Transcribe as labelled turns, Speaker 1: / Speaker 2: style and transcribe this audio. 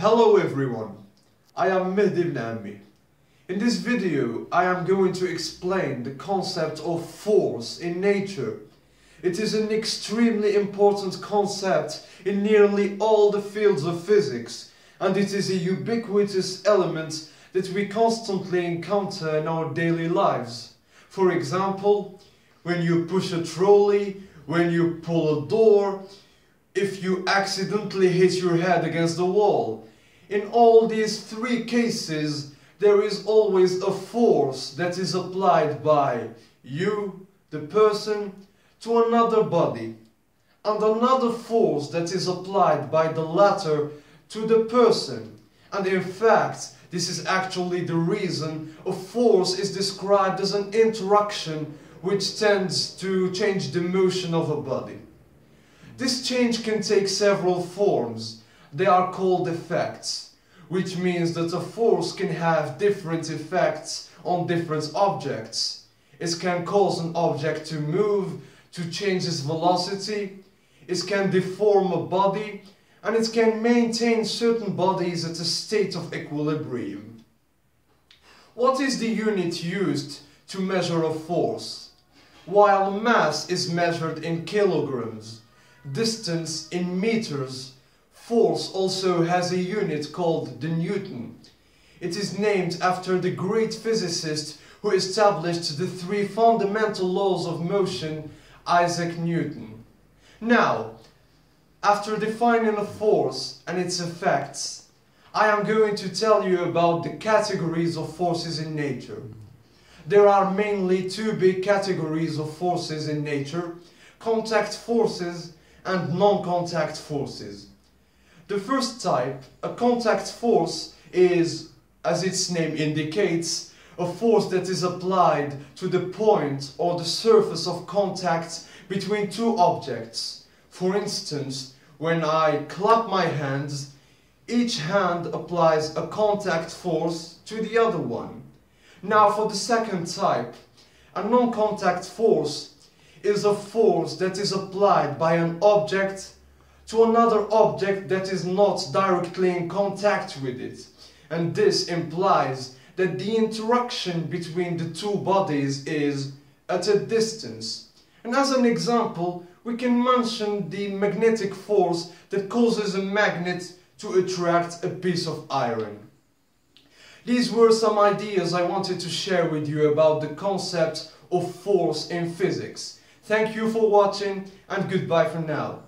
Speaker 1: Hello everyone, I am Mehdi. In this video I am going to explain the concept of force in nature. It is an extremely important concept in nearly all the fields of physics and it is a ubiquitous element that we constantly encounter in our daily lives. For example, when you push a trolley, when you pull a door, if you accidentally hit your head against the wall. In all these three cases, there is always a force that is applied by you, the person, to another body, and another force that is applied by the latter to the person. And in fact, this is actually the reason a force is described as an interaction which tends to change the motion of a body. This change can take several forms. They are called effects, which means that a force can have different effects on different objects. It can cause an object to move, to change its velocity, it can deform a body, and it can maintain certain bodies at a state of equilibrium. What is the unit used to measure a force? While mass is measured in kilograms, distance in meters, force also has a unit called the Newton. It is named after the great physicist who established the three fundamental laws of motion, Isaac Newton. Now, after defining a force and its effects, I am going to tell you about the categories of forces in nature. There are mainly two big categories of forces in nature, contact forces and non-contact forces. The first type, a contact force, is, as its name indicates, a force that is applied to the point or the surface of contact between two objects. For instance, when I clap my hands, each hand applies a contact force to the other one. Now for the second type, a non-contact force is a force that is applied by an object to another object that is not directly in contact with it. And this implies that the interaction between the two bodies is at a distance. And as an example, we can mention the magnetic force that causes a magnet to attract a piece of iron. These were some ideas I wanted to share with you about the concept of force in physics. Thank you for watching and goodbye for now.